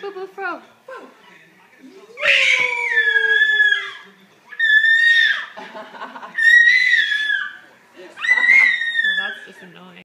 Boo Boo Fro. well, that's just annoying.